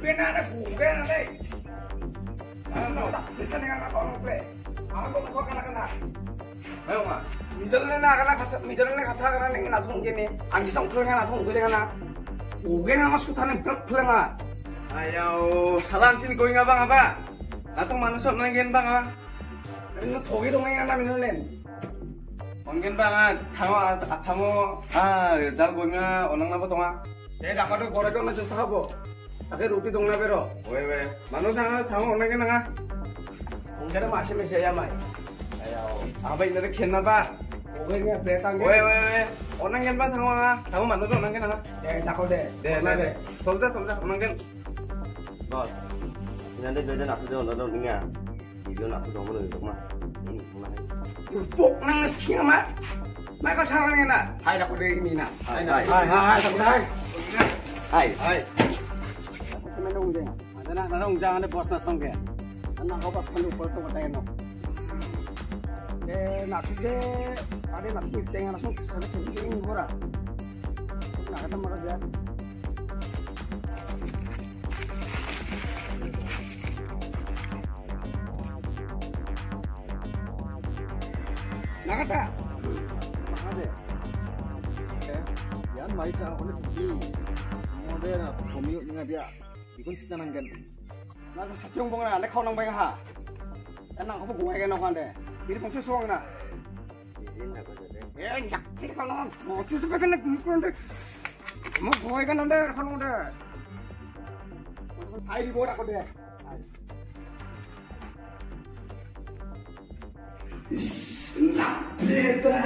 边那那古边那嘞，哎呦，你说那个那搞弄嘞，啊，我不搞个那个那，没有嘛？你说那那个那他，你说那个他个那那个那从今年，啊，你上铺那那从五月那个那，五月那个树他那不铺了嘛？哎呦，啥烂天狗呀，帮阿爸，那从晚上上那根帮阿，那土鸡东那个那没得嘞。Mungkin banget, kamu, kamu, ah, jalan punya orang apa tuh mah? Ya, dah kau tu korang tu macam apa? Pakai roti dong nabe ro. Wewe. Mano tanga tanga onage nanga. Ongkara masih masih ya mai. Ayo. Apa ini dari kena ba? Oke nih belakang. Wewe wewe. Onang kan ba tanga nanga. Tanga mano dong onage nanga. Deh takut deh. Deh nabe. Tomsa tomsa onang kan. Bos. Nanti jadi nak sudah lalu dengar. Video nak sudah mulai rumah. Ini semua ni. Puk nang siapa mak? Mak kau tahu ni nak. Hai takut deh ini nak. Hai nak. Hai hai takut hai. Hai. Hai. Nong deh. Ada na, nong jangan deh bos na songke. Anak kau pas pendu bos kau tanya no. Eh, nak tu deh. Ada nak tu jangan langsung sampai sini ini bora. Nak kata marah dia. Nak kata? Ada. Eh, yan mai cha ole di. Mode na komi nga dia. Bikon sita nang gan. Nasa sa tiong bong na, lekhaw nang bayang ha. Yan ang kapag buhay ka nang kande. Hindi pang susuwang na. Eh, yakti ka lang. Mo, tuto pa ka na kumukon de. Mo, buhay ka nang de, ka nang de. Ay, di bora ko de. Beta.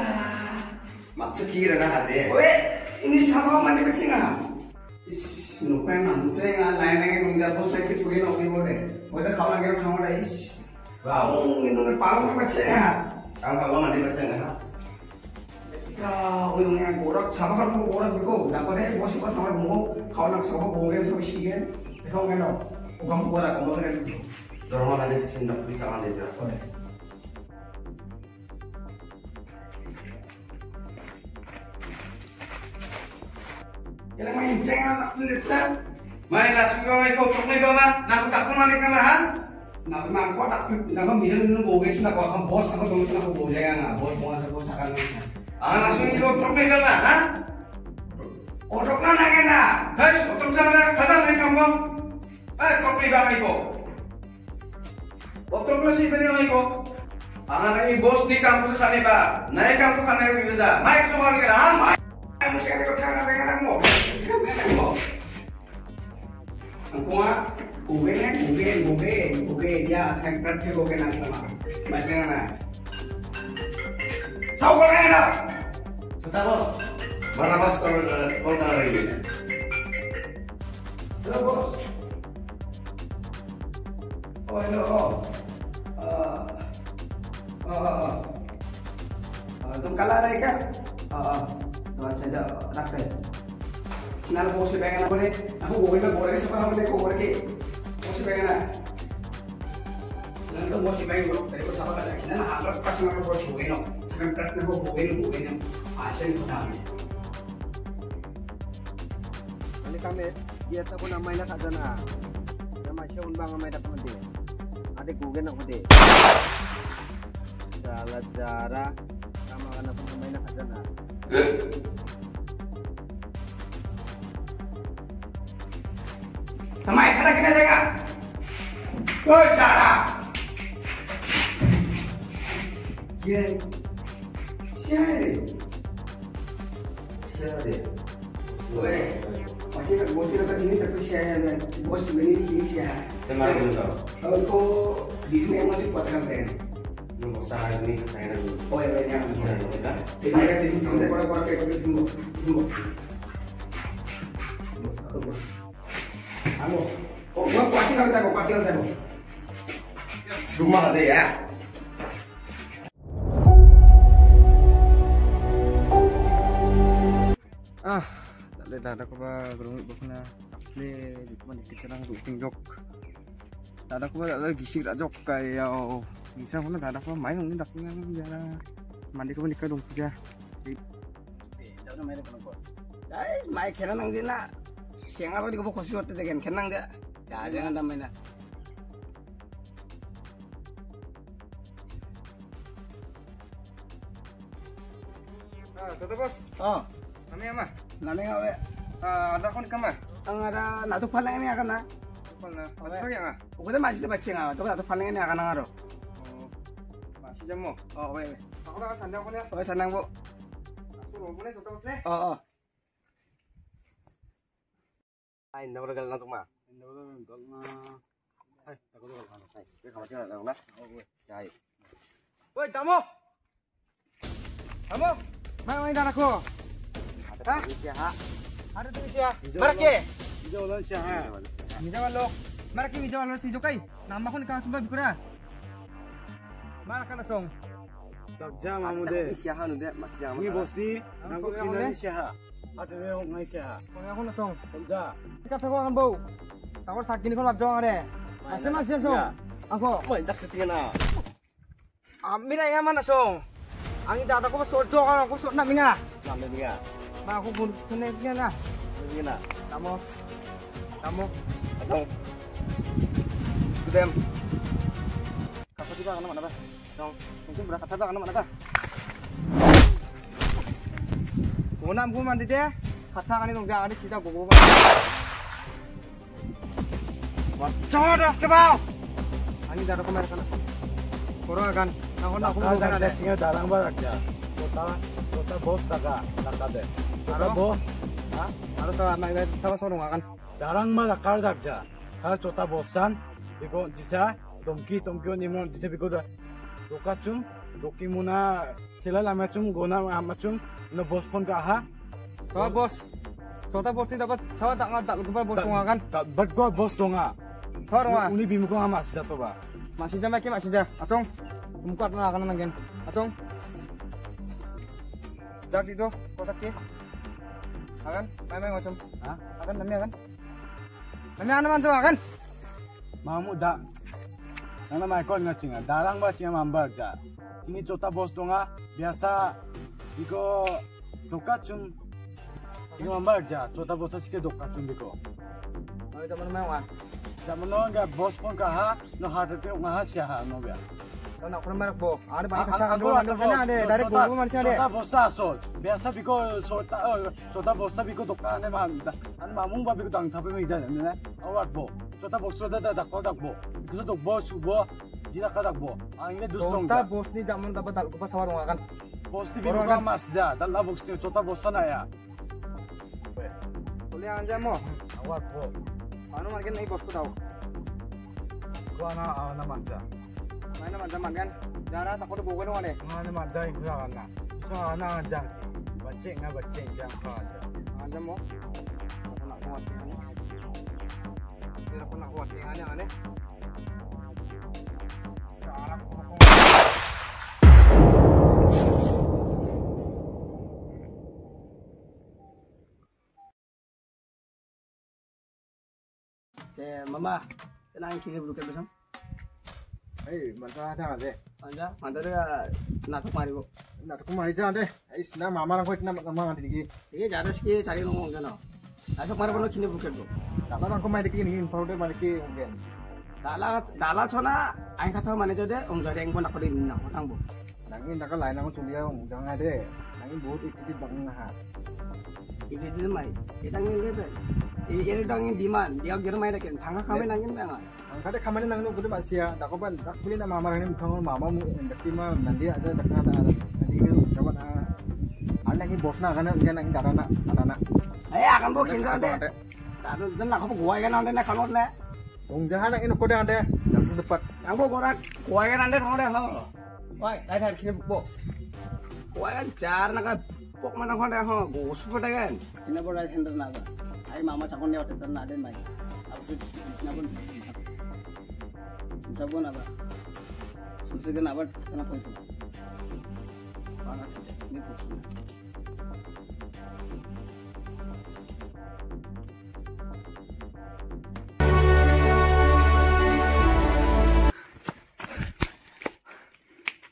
Maksud kira na hade Weh, ini sama mandi kecil ah, is. Ini ya. Kamu kalau mandi nggak bos kita kalau nggak sama mau mau nak sama sama nggak nggak dorong di sini jangan Yang main jangan nak tulisan Main langsung kau ikut truk nih mah Nak cakap mana kan ha Nah, memang kok tak nak bisa nunggu goge sudah kok kan bos aku tunggu sudah goge ya nggak bos mau ngasih bos akan Ah langsung ikut truk nih mah ha? Odok na na kena Hei, truk jangan kadang kamu Eh, truk nih Truk lu sih bener ikut Angan ini bos di kampus sana ba Naik kampus sana bisa Naik tuh kan kira Ay, mesti ada kau cakap dengan kamu. कुआ उगे उगे उगे उगे या थक प्रथे को के नाम समा बचने ना सब कर रहे ना? पता बस। बड़ा बस कर और कर रही है हेलो बॉस। ओ हेलो ओ। तुम कल आ रहे क्या? तो अच्छा रख रहे నాలుగు పోస్టులు పెగానా పోనీ నాకు గోడకి గోడకి చెప్పాలి పోనీ గోడకి పోస్టులు పెగానా దాంట్లో మోస్ట్ బ్యాంక్ తెలుగు సభ నేను హండ్రెడ్ పర్సెంట్ కూడా పోయినాం మేము ప్రశ్నకు పోయిన పోయినాం ఆశనుకున్నాము Ini kami dia tak pun nama ilah kadana. Nama siapa unbang nama ilah pun dia. Ada nak pun. Jalan jarak sama anak pun nama ilah kadana. Eh? Kena kena jaga. Oh cara. Ye. Siapa? Siapa? Weh. Masih bos kita ini tapi siapa? Bos ini ini siapa? Kemarin sama Kalau kau di sini emang sih kuat kan mau sana ini saya dulu Oh ya banyak. Kan jadi tunggu kora kora kayak tunggu tunggu. Aku. Oh, teko, kuaci kali teko. Rumah deh ya. Ah, tak ada tak ko ba gerung ko na. Ni di ko man kitang duting jok. Tak ada ko ba lagi gisik rak jok kay yo. Bisa na tak ada ko main ngin dak nga jara. Mandi ko ni ka dong ja. Di daw na may ko bos. Ay, mai kena nang dina. Siang apa di ko kosi wote degen kenang dia. Ya, jangan damai na. Ah, bos. Oh, ngawe. Ah, ada kama. Ang ada palang ini akan na. Ko na. Mas pa nga. Udah masih singa, tapi palang ini akan ngaro. Oh. Masih jam mo. Oh, sandang. Oh, sanang bu. Bos. Oh, oh. Ay, na wala galang tuma. Indulun cũng Đây, ta có được này. Cái khó chưa là đồng đất. Đây. Ôi, tamo. Tamo. Mai mai đang aku. Ada tu siapa? Ada tu siapa? Mereka. Mijawalan siapa? Mijawalok. Mereka mijawalan si Jokai. Nama aku ni kau cuba bikura. Mana kau song? Tak jam kamu deh. Siapa nu deh? Masih jam. Ini bos di. Nampak kena siapa? Ada yang ngai siapa? Kau yang aku song. Tak jam. Kita pergi orang bau. তাৰ চাকি নিখন লাজ আৰে মাছে মাছে আছো আকো মই ইনজাক সেটিং না আমি না ইয়া আছো আমি দাদা কব সর জো আর কব সর না মিনা না মা কব মন শুনে কি না মিনা তামো তামো আছো স্কুদেম কাপতি বা কানা মানা বা তুমি বড় কথা বা কানা মানা বা ও মান দিতে কথা কানি নং যা আরে সিটা গবো sida gogo ba. Wacana kebaw. Ani daro ko mer kana. Koro kan. Ako na ako mo kana de. singa dalang ba rakja. Kota kota bos taga nakade. Aro bos. Ha? Aro ta mai sama sorong akan. Darang ma nakar dakja. Ha chota bosan. Iko jisa domki tomki nimon jisa biko da. Dokachum doki muna sila lamachum gona amachum no bos pon ka ha. So bos. Sota bos ni dapat sawa tak ngadak lupa bos tungakan. Tak bat gua bos donga. Ah. Uni bimu ko amas dato ba. Masih jam lagi masih jam. Atong. Muka na akan nanggen. Atong. Jak itu kosak sih. Akan, main main macam. Ha? Akan nami akan. Nami akan man akan. Mamu da. Nana mai kon ngachinga. Darang ba chinga mamba ja. Sini chota bos donga biasa iko dokachum Ini mamba ja. Chota bos chike dokachum biko. Mau teman main wan. Zaman no ga bos pon ka ha no ha te nga ha sia ha no. Kau nak pernah merek bo. Ada banyak kacang ada banyak sana ada. Dari bumbu manusia ada. Chota bos sa so. Biasa biko chota chota bos sa biko dokane ma. An mamu ba biko dang thape me ja ne. Awat bo. Chota bos da da da ko dak bo. Iko dok bos bo. Jira ka dak bo. Ang ne dustong. Kita bos ni zaman dapat tak lupa sawar akan. Bos ti biko ka mas ja. Dal la bos ti chota bos sana ya. Boleh anja mo. Awat bo. Anu mungkin ni bosku tahu. Ko na na manja. Main naman zaman kan. Jara takut bukan wan eh. Nga na manja ko ka na. So na jang. Baceng na baceng jang ka. Anja mo. Aku nak kuat. Biar aku nak kuat ni ane ane. mama, kena yang kiri buka pesan. Hey, mana ada ada? Mana? Mana ada? Nak kemari bu? Nak kemari jangan deh. Is na mama nak kau ikut nama kau mama tinggi. Tinggi jadi sih cari rumah orang kan? Nak kemari pun kiri buka bu. Dalam aku mai tinggi ni, perlu deh mana kiri orang kan? Dalam dalam so na, aku kata mana jadi orang jadi engkau nak kau ini nak kau tangguh. Nangin nak kau lain nak kau cumi ya, jangan ada. Nangin buat ikut ikut bangun hat. อีกเรื่องใหม่อีกตั้งนี้เรื่อยไปอีกเรื่องนี้ดีมันเดี๋ยวเกิดใหม่ได้กินทางก็เข้าไม่นั่งกินแบบนั้นทางก็ได้เข้าไม่ได้นั่งนู่นกูจะมาเสียแต่ก็เป็นรักพี่นะมามาเรื่องนี้ถึงมามามึงเด็กที่มานันเดียจะจัดการได้อะไรนันเดียก็จะจับนะอันนั้นที่บอสน่ากันนะแกนั่งจัดนะจัดนะเฮ้ยกันบุกินซะเด็ดแต่ดูดันหลังเขาปวดกันนั่นเด็ดนะขับรถนะตรงจะให้นักอินโนเดนเด็ดดัชนีเด็ดยังบุกอะไรปวดกันนั่นเด็ดของเด็ดเหรอไปได้แทนที่บุกปวดกันจ้านะครับ kok mana kau dah hong gus pada kan ini boleh hendak nada hari mama cakap ni otak nada mai aku tu nak pun যাব না আবার সুসে গেলে আবার না পৌঁছব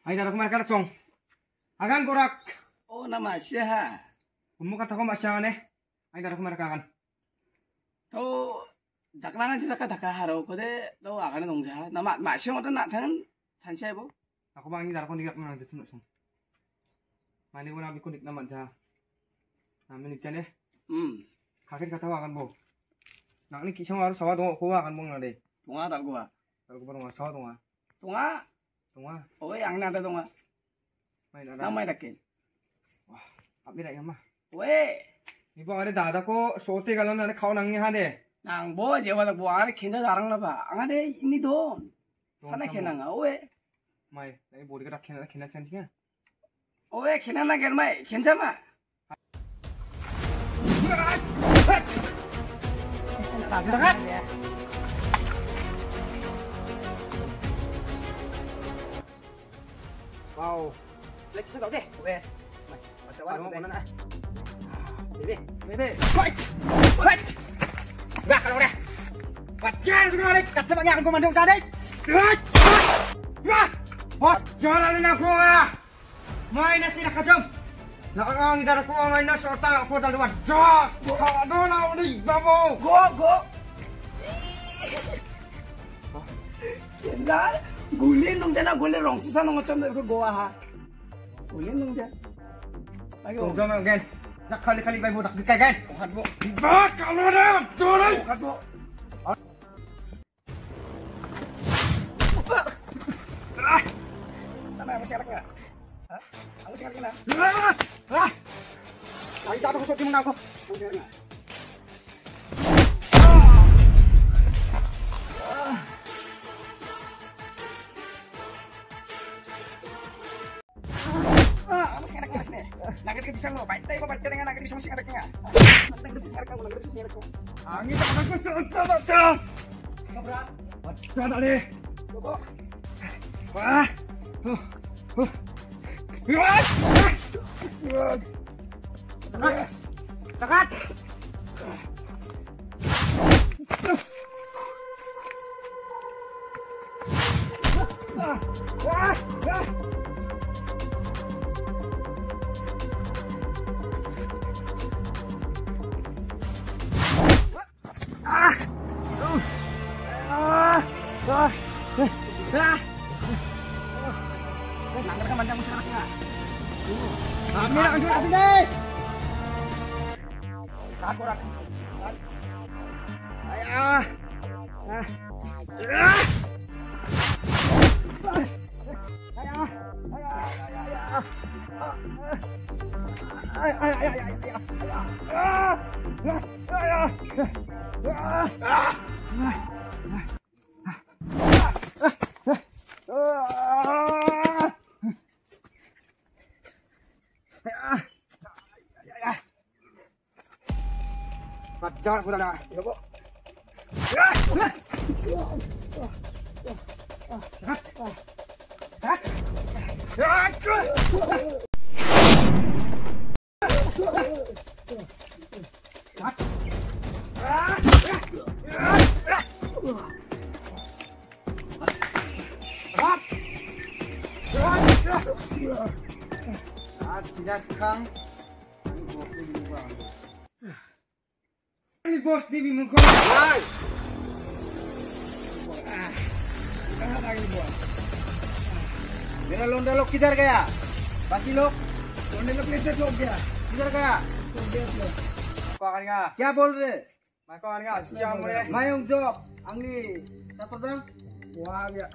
আইদা রকমের কাটা চং আগান করাক Oh, na masya ha. Umukha ta ko masya ne. Ay daro ko marakakan. To daklangan jita ka dakha haro ko de do agane dongja. Na ma masya mo na thangan tansi ay bo. Ako bang ni daro ko nigap nang jitun sum. Mani ko na bi ko nik na manja. Namin nik jane. 음. 가게를 갔다 와간 뭐. 나는 기성하러 서와 동아 고와 간 먹나 돼. 동아 달고와. 달고와 동아 서와 동아. 동아. 동아. 어 양나다 동아. 많이 나다. 땅 많이 났게. biết đấy không à quê đi vào đây đào cô số tiền cái nó nó khâu năng như hả đấy nàng bố giờ vào bố ăn khiến cho răng là bà. Ăn đấy ini đó sao này khiến nàng à quê mày đấy bố đi cái đặc khiến khiến khiến chứ quê khiến nàng cái mày khiến sao mà Tạm ra hết. Wow. Lấy chiếc xe đó đi. Ok. ごめんな。Golindo, gente. Tunggu nak kan. Nak kali-kali baik budak dekat kan? Bukan bu. Bah kalau dah turun. Bukan bu. Tanah masih ada enggak? Hah? Aku sekarang kena. Ah! Pisang lo, baik tayo baik dengan nugget pisang masih anak nggak? Pisang anak kamu, nugget pisang anak kamu. Angin tak aku sa utara sa. Kamu berat? Ada dali. Bobo. Wah. Huh. Huh. Wah. Cekat. Cekat. Nhìn đoạn xuống đi Tát cô đặt Đấy à Đấy à Ah! 大点，回大点，要不？哎，来哇来哇来！哎来哎来！哎来哎来哎来哎来 bos di bimbing kau. Ah, ah lagi bos. Ah. Mira londa lo kider gaya. pasti lo, londa lo kider lok gaya. Kider gaya. Pakan nga. Kya bol deh? Makan kau Siya mo re. Mayong jok. Ang ni. Satu dong? Wah dia.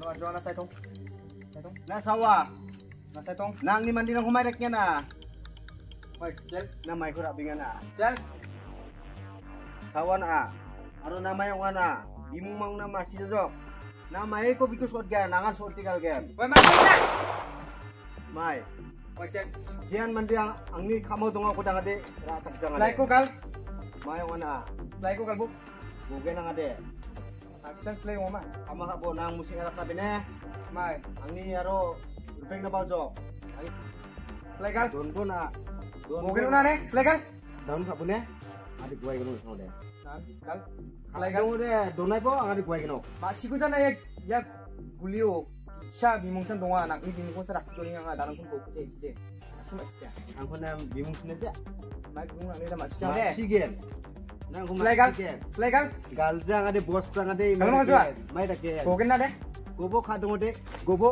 Ano ba? Diyan na sa itong? Sa itong? Nang ni mandi ng humayrek niya na. Hoy, Chel, na may kurabingan na. Chel, sawa na. Ano na may yung ana? Imong mang na masisok. Na may ko bikus wad gan, nangan suot tigal gan. Hoy, may na. May. Hoy, Chel, diyan man di ang ang ni kamo dunga ko danga di. Rasak danga. Slay ko kal. Mai wana. Selai ko kalbo. Bukan nang ade. Action selai mo ma. Ama ka po nang musik anak tabi ne. Mai. Angni aro rupeng na bajo. Selai kal. Don ko na. বৌকেইটো না? দে। চিলাইকাল দাম চাবনে আজি গুৱাই কিনো চাওঁ দে। গালজা বস্তা দে। গব খা দে গব